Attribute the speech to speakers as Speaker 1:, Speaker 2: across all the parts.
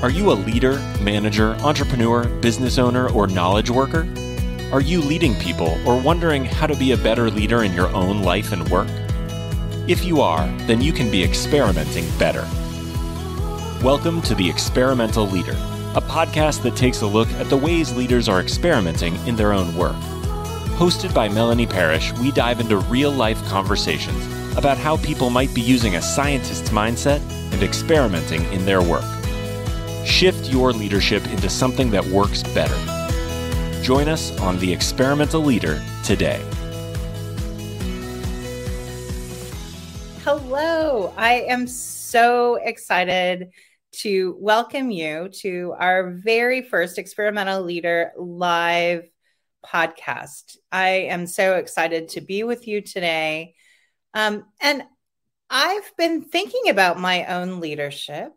Speaker 1: Are you a leader, manager, entrepreneur, business owner, or knowledge worker? Are you leading people or wondering how to be a better leader in your own life and work? If you are, then you can be experimenting better. Welcome to The Experimental Leader, a podcast that takes a look at the ways leaders are experimenting in their own work. Hosted by Melanie Parish, we dive into real life conversations about how people might be using a scientist's mindset and experimenting in their work. Shift your leadership into something that works better. Join us on The Experimental Leader today.
Speaker 2: Hello, I am so excited to welcome you to our very first Experimental Leader live podcast. I am so excited to be with you today. Um, and I've been thinking about my own leadership.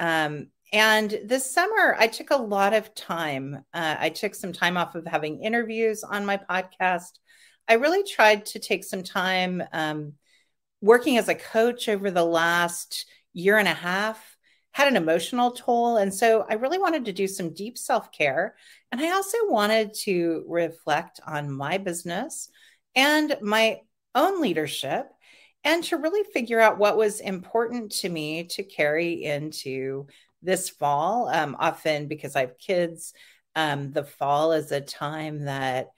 Speaker 2: Um, and this summer, I took a lot of time. Uh, I took some time off of having interviews on my podcast. I really tried to take some time um, working as a coach over the last year and a half, had an emotional toll. And so I really wanted to do some deep self care. And I also wanted to reflect on my business and my own leadership and to really figure out what was important to me to carry into this fall. Um, often because I have kids, um, the fall is a time that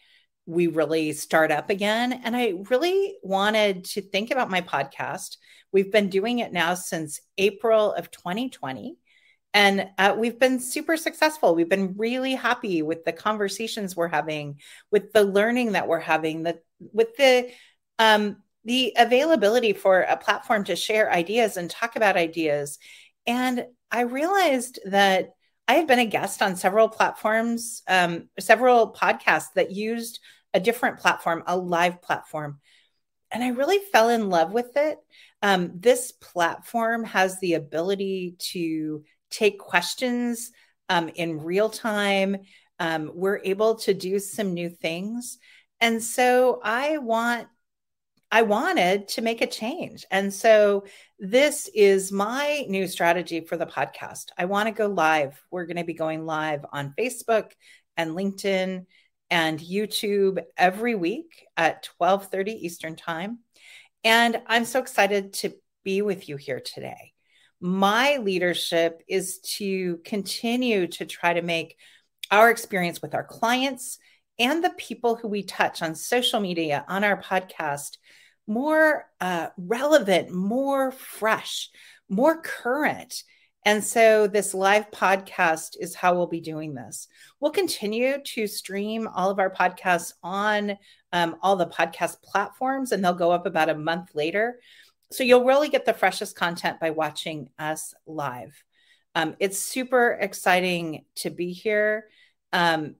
Speaker 2: we really start up again. And I really wanted to think about my podcast. We've been doing it now since April of 2020. And uh, we've been super successful. We've been really happy with the conversations we're having, with the learning that we're having, the, with the um, the availability for a platform to share ideas and talk about ideas. And I realized that I had been a guest on several platforms, um, several podcasts that used a different platform, a live platform. And I really fell in love with it. Um, this platform has the ability to take questions um, in real time. Um, we're able to do some new things. And so I want I wanted to make a change. And so this is my new strategy for the podcast. I want to go live. We're going to be going live on Facebook and LinkedIn and YouTube every week at 12:30 Eastern Time. And I'm so excited to be with you here today. My leadership is to continue to try to make our experience with our clients and the people who we touch on social media, on our podcast, more uh, relevant, more fresh, more current. And so, this live podcast is how we'll be doing this. We'll continue to stream all of our podcasts on um, all the podcast platforms, and they'll go up about a month later. So, you'll really get the freshest content by watching us live. Um, it's super exciting to be here. Um,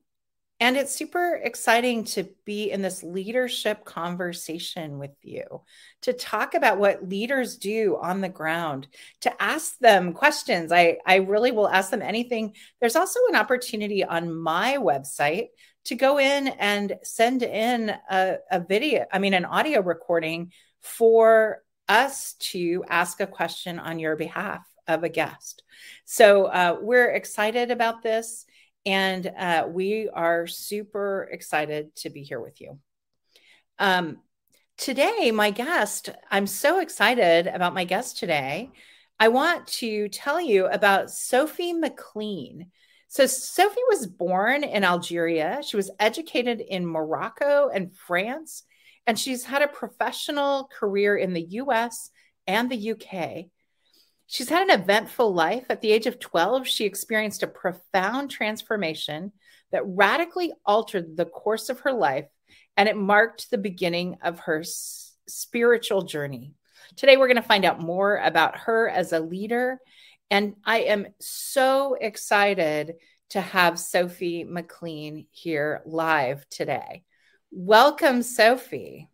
Speaker 2: and it's super exciting to be in this leadership conversation with you, to talk about what leaders do on the ground, to ask them questions. I, I really will ask them anything. There's also an opportunity on my website to go in and send in a, a video, I mean, an audio recording for us to ask a question on your behalf of a guest. So uh, we're excited about this. And uh, we are super excited to be here with you. Um, today, my guest, I'm so excited about my guest today. I want to tell you about Sophie McLean. So, Sophie was born in Algeria. She was educated in Morocco and France, and she's had a professional career in the US and the UK. She's had an eventful life. At the age of 12, she experienced a profound transformation that radically altered the course of her life, and it marked the beginning of her spiritual journey. Today, we're going to find out more about her as a leader. And I am so excited to have Sophie McLean here live today. Welcome, Sophie.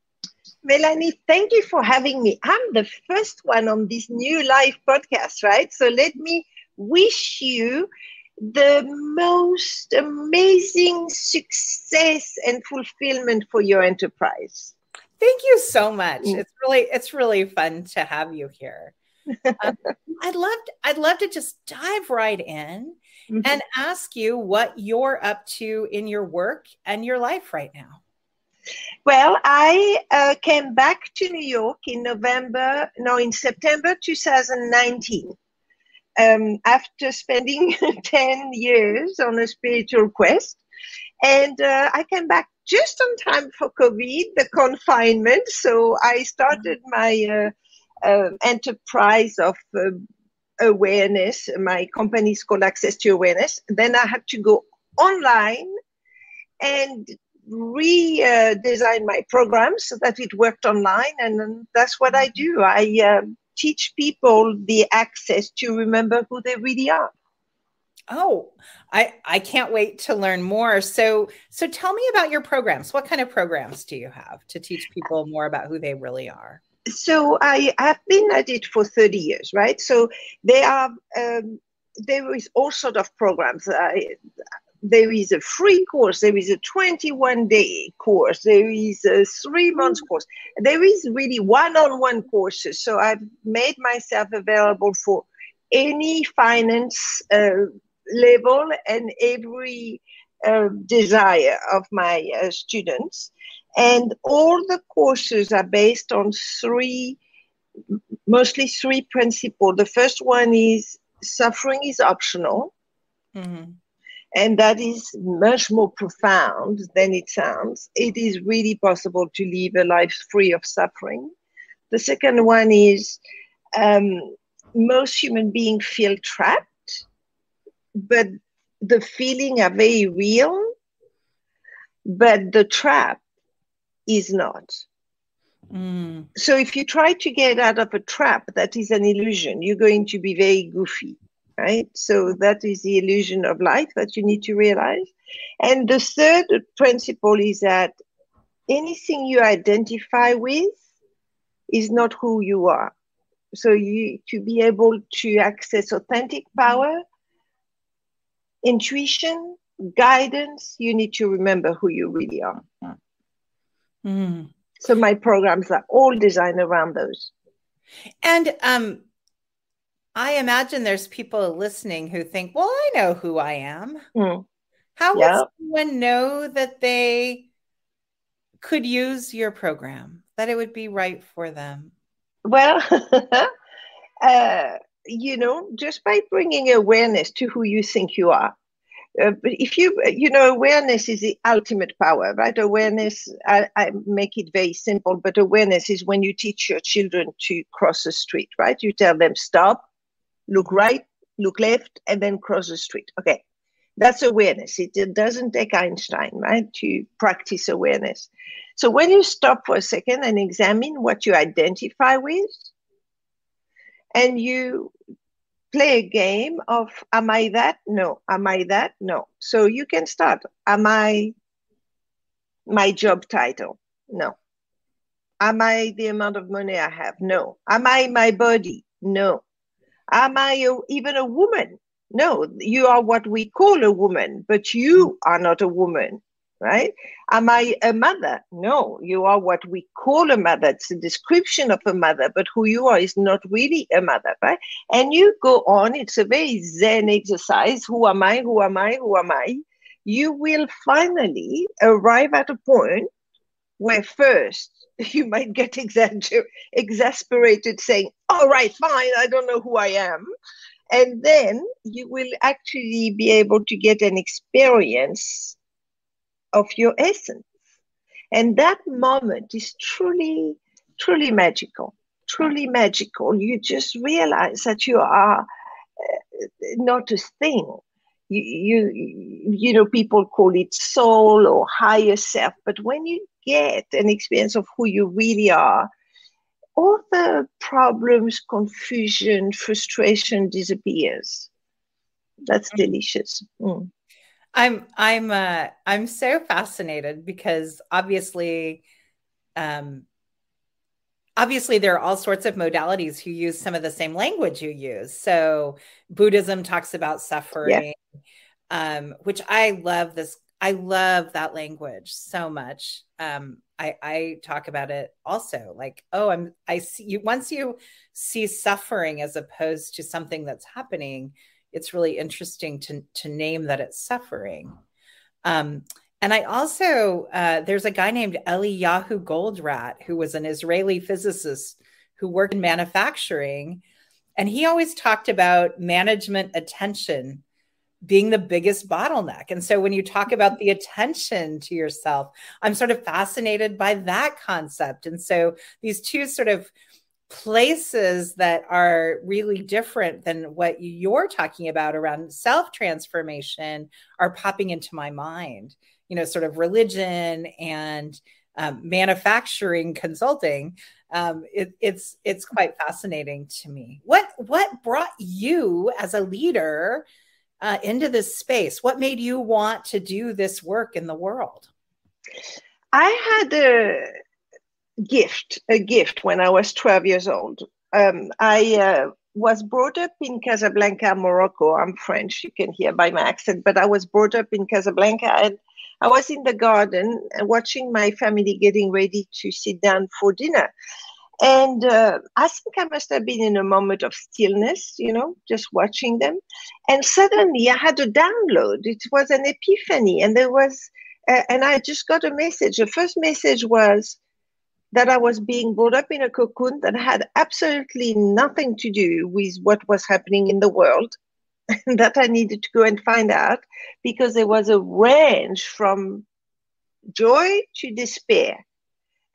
Speaker 3: Melanie, thank you for having me. I'm the first one on this new live podcast, right? So let me wish you the most amazing success and fulfillment for your enterprise.
Speaker 2: Thank you so much. Mm. It's really it's really fun to have you here. um, I'd love to, I'd love to just dive right in mm-hmm. and ask you what you're up to in your work and your life right now.
Speaker 3: Well, I uh, came back to New York in November, no, in September 2019. Um, after spending 10 years on a spiritual quest. And uh, I came back just on time for COVID, the confinement. So I started my uh, uh, enterprise of uh, awareness. My company is called Access to Awareness. Then I had to go online and redesign my programs so that it worked online. And that's what I do. I um, teach people the access to remember who they really are.
Speaker 2: Oh, I I can't wait to learn more. So so tell me about your programs. What kind of programs do you have to teach people more about who they really are?
Speaker 3: So I have been at it for 30 years, right? So they are um, there is all sort of programs. I, there is a free course, there is a 21 day course, there is a three months course, there is really one on one courses. So I've made myself available for any finance uh, level and every uh, desire of my uh, students. And all the courses are based on three, mostly three principles. The first one is suffering is optional. Mm-hmm. And that is much more profound than it sounds. It is really possible to live a life free of suffering. The second one is um, most human beings feel trapped but the feeling are very real, but the trap is not. Mm. So if you try to get out of a trap that is an illusion, you're going to be very goofy, right? So that is the illusion of life that you need to realize. And the third principle is that anything you identify with is not who you are. So you to be able to access authentic power, intuition, guidance, you need to remember who you really are. Mm. So my programs are all designed around those.
Speaker 2: And um, I imagine there's people listening who think, well, I know who I am. Mm. How would someone know that they could use your program, that it would be right for them?
Speaker 3: Well, uh, you know, just by bringing awareness to who you think you are. Uh, but if you, you know, awareness is the ultimate power, right? Awareness, I, I, make it very simple, but awareness is when you teach your children to cross the street, right? You tell them stop, look right, look left, and then cross the street. Okay. That's awareness. It, doesn't take Einstein, right, to practice awareness. So when you stop for a second and examine what you identify with, and you play a game of am I that? No. Am I that? No. So you can start. Am I my job title? No. Am I the amount of money I have? No. Am I my body? No. Am I a, even a woman? No. You are what we call a woman, but you are not a woman right? Am I a mother? No, you are what we call a mother. It's a description of a mother, but who you are is not really a mother, right? And you go on, it's a very Zen exercise. Who am I? Who am I? Who am I? You will finally arrive at a point where first you might get exasperated saying, all right, fine, I don't know who I am. And then you will actually be able to get an experience of your essence. And that moment is truly, truly magical, truly magical. You just realize that you are uh, not a thing. You, you, you know, people call it soul or higher self, but when you get an experience of who you really are, all the problems, confusion, frustration disappears. That's mm. delicious. Mm.
Speaker 2: I'm I'm uh I'm so fascinated because obviously um obviously there are all sorts of modalities who use some of the same language you use. So Buddhism talks about suffering, yeah. um, which I love this I love that language so much. Um, I, I talk about it also like, oh, I'm I see you once you see suffering as opposed to something that's happening, it's really interesting to to name that it's suffering. Um, and I also uh, there's a guy named Eliyahu Goldratt who was an Israeli physicist who worked in manufacturing, and he always talked about management attention being the biggest bottleneck. And so when you talk about the attention to yourself, I'm sort of fascinated by that concept. And so these two sort of places that are really different than what you're talking about around self transformation are popping into my mind. You know, sort of religion and um, manufacturing consulting. Um, it, it's it's quite fascinating to me. What what brought you as a leader uh, into this space? What made you want to do this work in the world?
Speaker 3: I had a gift, a gift when I was 12 years old. Um, I uh, was brought up in Casablanca, Morocco. I'm French, you can hear by my accent, but I was brought up in Casablanca and I was in the garden watching my family getting ready to sit down for dinner. And uh, I think I must have been in a moment of stillness, you know, just watching them. And suddenly I had a download. It was an epiphany. And there was, uh, and I just got a message. The first message was that I was being brought up in a cocoon that had absolutely nothing to do with what was happening in the world. And that I needed to go and find out because there was a range from joy to despair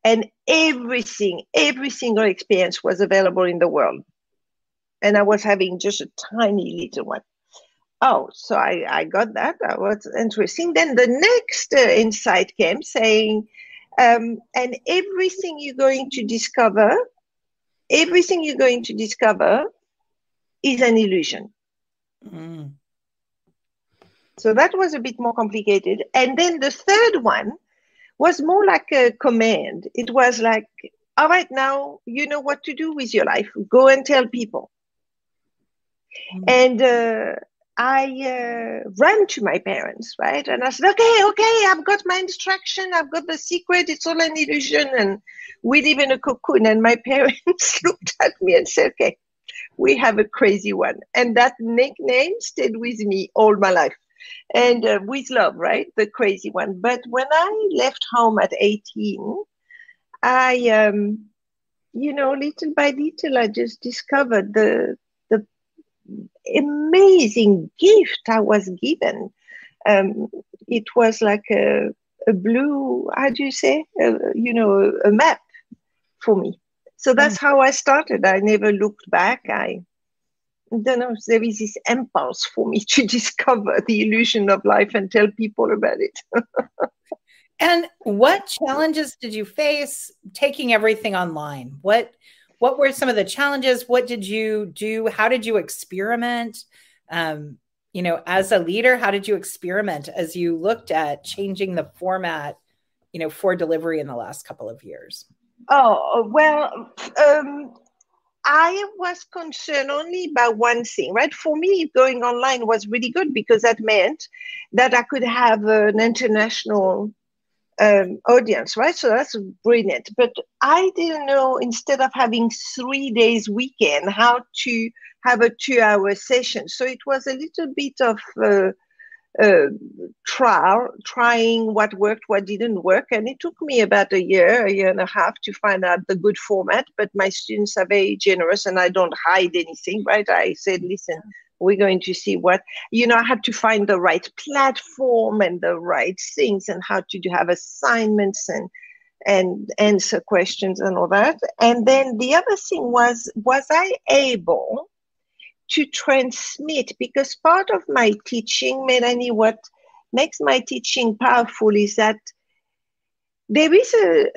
Speaker 3: and everything, every single experience was available in the world. And I was having just a tiny little one. Oh, so I, I got that. That was interesting. Then the next uh, insight came saying, um, and everything you're going to discover, everything you're going to discover is an illusion. Mm. So that was a bit more complicated. And then the third one was more like a command. It was like, all right, now you know what to do with your life. Go and tell people. Mm-hmm. And uh, I uh, ran to my parents, right? And I said, okay, okay, I've got my instruction. I've got the secret. It's all an illusion. And we live in a cocoon. And my parents looked at me and said, okay, we have a crazy one. And that nickname stayed with me all my life and uh, with love, right? The crazy one. But when I left home at 18, I, um, you know, little by little, I just discovered the the amazing gift I was given. Um, it was like a, a blue, how do you say, a, you know, a map for me. So that's mm. how I started. I never looked back. I don't know, there is this impulse for me to discover the illusion of life and tell people about it.
Speaker 2: and what challenges did you face taking everything online? What what were some of the challenges? What did you do? How did you experiment? Um, you know, as a leader, how did you experiment as you looked at changing the format, you know, for delivery in the last couple of years?
Speaker 3: Oh well, um, I was concerned only about one thing, right? For me, going online was really good because that meant that I could have an international um, audience, right? So that's brilliant. But I didn't know instead of having three days weekend, how to have a two hour session. So it was a little bit of uh, uh, trial, trying what worked, what didn't work. And it took me about a year, a year and a half to find out the good format. But my students are very generous and I don't hide anything, right? I said, listen, we're going to see what, you know, I had to find the right platform and the right things and how to do, have assignments and and answer questions and all that. And then the other thing was, was I able to transmit because part of my teaching, Melanie, what makes my teaching powerful is that there is a,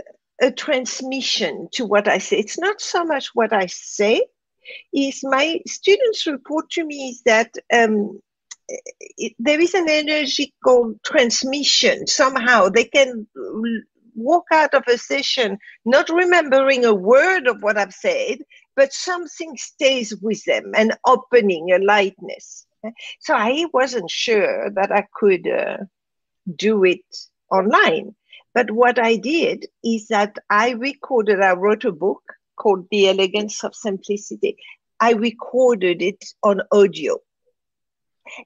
Speaker 3: a transmission to what I say. It's not so much what I say, is my students report to me is that um, it, there is an energy called transmission somehow. They can walk out of a session not remembering a word of what I've said, but something stays with them, an opening, a lightness. So I wasn't sure that I could uh, do it online. But what I did is that I recorded, I wrote a book called The Elegance of Simplicity. I recorded it on audio.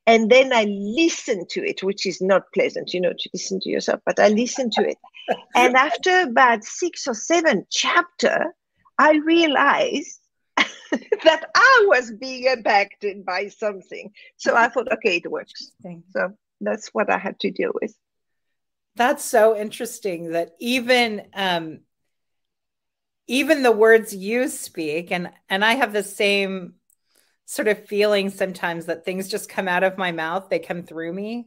Speaker 3: And then I listened to it, which is not pleasant, you know, to listen to yourself, but I listened to it. and after about six or seven chapter, I realized that I was being impacted by something. So I thought, okay, it works. So that's what I had to deal with.
Speaker 2: That's so interesting that even um, even the words you speak, and and I have the same sort of feeling sometimes that things just come out of my mouth, they come through me.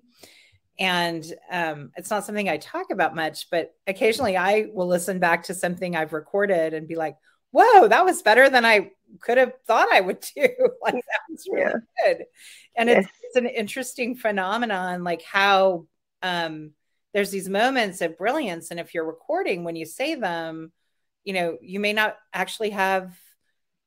Speaker 2: And um, it's not something I talk about much, but occasionally I will listen back to something I've recorded and be like, whoa, that was better than I could have thought I would do. like that was really yeah. good. And yes. it's, it's, an interesting phenomenon, like how um, there's these moments of brilliance. And if you're recording when you say them, you know, you may not actually have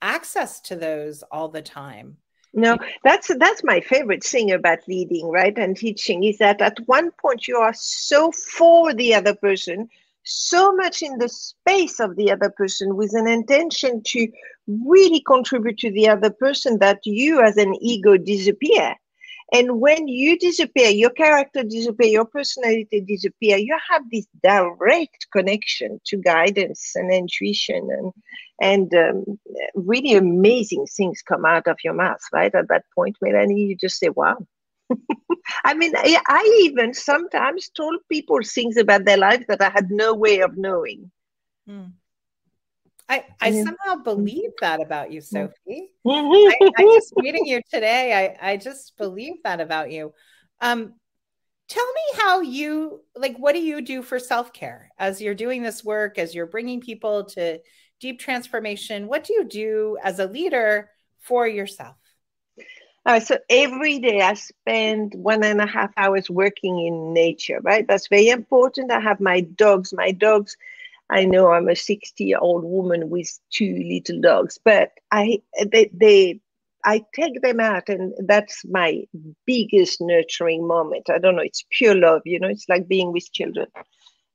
Speaker 2: access to those all the time.
Speaker 3: No, that's that's my favorite thing about leading, right, and teaching is that at one point you are so for the other person so much in the space of the other person with an intention to really contribute to the other person that you as an ego disappear. And when you disappear your character disappear your personality disappear you have this direct connection to guidance and intuition and and um, really amazing things come out of your mouth right? At that point melanie you just say wow I mean, I, I, even sometimes told people things about their life that I had no way of knowing.
Speaker 2: Mm. I, I yeah. somehow believe that about you, Sophie. I, I just meeting you today. I, I just believe that about you. Um, tell me how you like. What do you do for self care as you're doing this work? As you're bringing people to deep transformation, what do you do as a leader for yourself?
Speaker 3: Uh, so every day I spend one and a half hours working in nature, right? That's very important. I have my dogs. My dogs, I know I'm a 60 year old woman with two little dogs, but I, they, they, I take them out and that's my biggest nurturing moment. I don't know, it's pure love, you know, it's like being with children.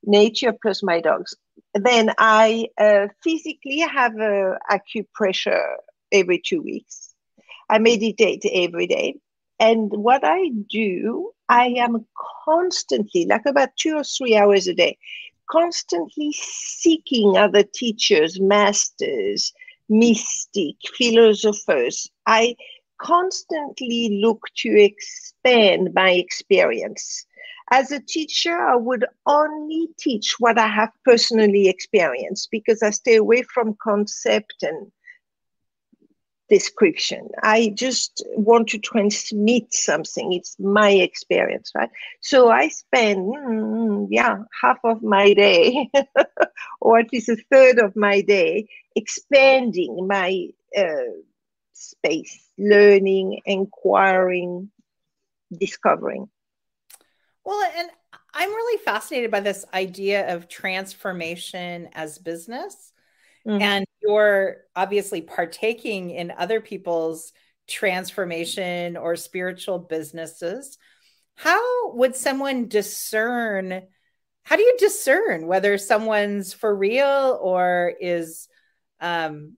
Speaker 3: Nature plus my dogs. Then I uh, physically have a acupressure every two weeks I meditate every day. And what I do, I am constantly, like about two or three hours a day, constantly seeking other teachers, masters, mystic, philosophers. I constantly look to expand my experience. As a teacher, I would only teach what I have personally experienced because I stay away from concept and description. I just want to transmit something. It's my experience, right? So I spend, mm, yeah, half of my day, or at least a third of my day, expanding my uh, space, learning, inquiring, discovering.
Speaker 2: Well, and I'm really fascinated by this idea of transformation as business. Mm-hmm. And you're obviously partaking in other people's transformation or spiritual businesses. How would someone discern? How do you discern whether someone's for real or is, um,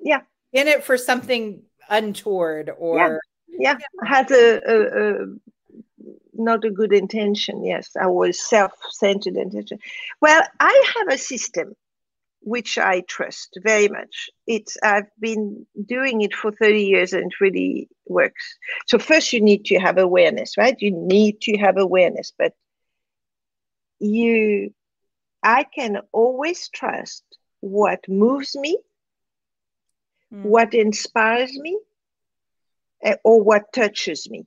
Speaker 3: yeah,
Speaker 2: in it for something untoward or
Speaker 3: yeah, yeah. has a, a, a not a good intention. Yes, I was self-centered intention. Well, I have a system which I trust very much. It's I've been doing it for 30 years and it really works. So first you need to have awareness, right? You need to have awareness, but you I can always trust what moves me, mm. what inspires me, eh, or what touches me.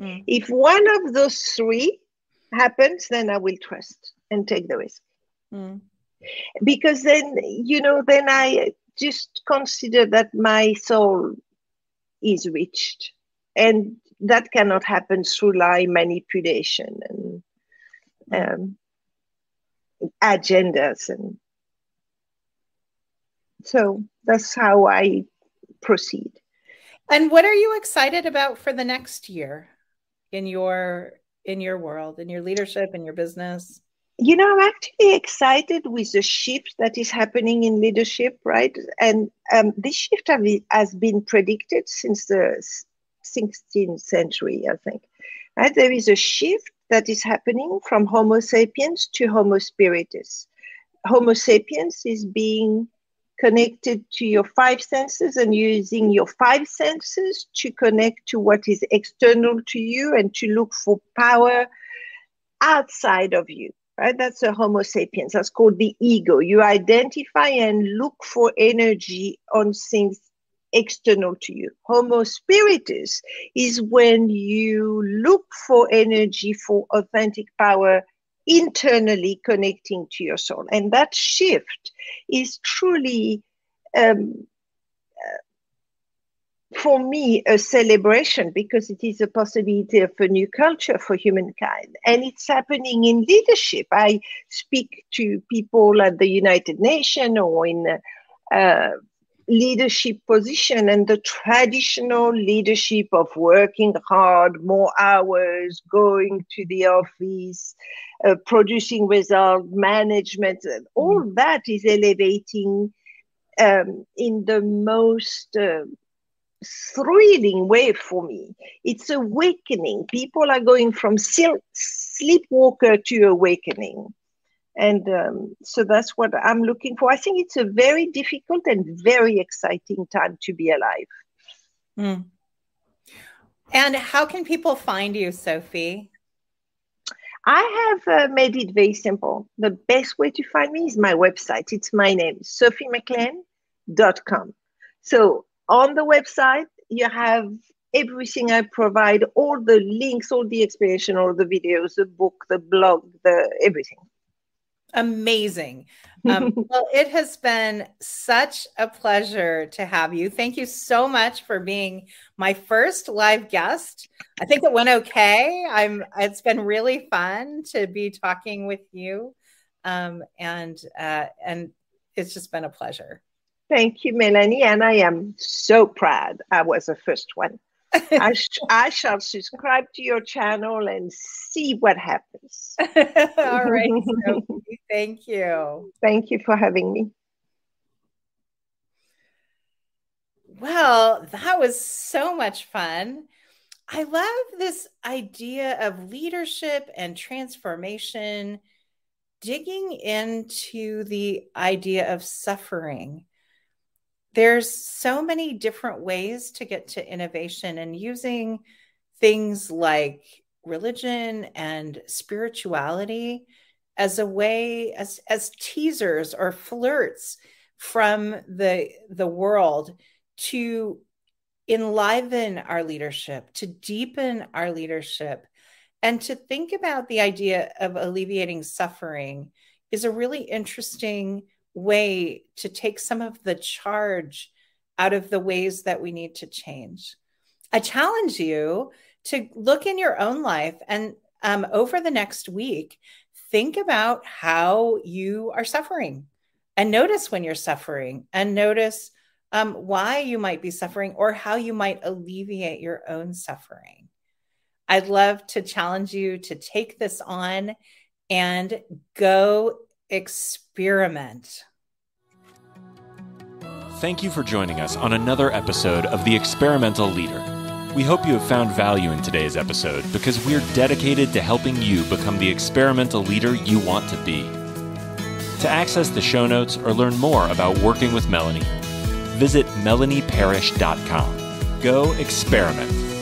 Speaker 3: Mm. If one of those three happens, then I will trust and take the risk. Mm because then you know then i just consider that my soul is reached and that cannot happen through lie manipulation and um, agendas and so that's how i proceed
Speaker 2: and what are you excited about for the next year in your in your world, in your leadership, in your business?
Speaker 3: You know, I'm actually excited with the shift that is happening in leadership, right? And um, this shift has been predicted since the 16th century, I think. Right? There is a shift that is happening from Homo sapiens to Homo spiritus. Homo sapiens is being connected to your five senses and using your five senses to connect to what is external to you and to look for power outside of you right? That's a homo sapiens. That's called the ego. You identify and look for energy on things external to you. Homo spiritus is when you look for energy for authentic power internally connecting to your soul. And that shift is truly, um, for me, a celebration because it is a possibility of a new culture for humankind. And it's happening in leadership. I speak to people at the United Nations or in uh, leadership position and the traditional leadership of working hard, more hours, going to the office, uh, producing result, management, all mm. that is elevating um, in the most uh, thrilling way for me. It's awakening. People are going from sleepwalker to awakening. And um, so that's what i'm looking for. I think it's a very difficult and very exciting time to be alive. Mm.
Speaker 2: and how can people find you sophie?
Speaker 3: I have uh, made it very simple. The best way to find me is my website. It's my name sophiemclean.com so on the website you have everything i provide all the links all the explanation all the videos the book the blog the everything
Speaker 2: Amazing. Um, well, it has been such a pleasure to have you. Thank you so much for being my first live guest. I think it went okay. I'm. It's been really fun to be talking with you, um, and uh, and it's just been a pleasure.
Speaker 3: Thank you, Melanie, and I am so proud I was the first one. I, sh- I shall subscribe to your channel and see what happens.
Speaker 2: All right. Sophie, thank you.
Speaker 3: Thank you for having me.
Speaker 2: Well, that was so much fun. I love this idea of leadership and transformation, digging into the idea of suffering there's so many different ways to get to innovation and using things like religion and spirituality as a way as as teasers or flirts from the the world to enliven our leadership to deepen our leadership. And to think about the idea of alleviating suffering is a really interesting way to take some of the charge out of the ways that we need to change. I challenge you to look in your own life and um, over the next week, think about how you are suffering and notice when you're suffering and notice um, why you might be suffering or how you might alleviate your own suffering. I'd love to challenge you to take this on and go experiment.
Speaker 1: Thank you for joining us on another episode of The Experimental Leader. We hope you have found value in today's episode because we're dedicated to helping you become the experimental leader you want to be. To access the show notes or learn more about working with Melanie, visit melanieparish.com. Go experiment.